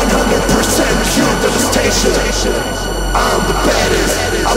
100% pure devastation. I'm the baddest.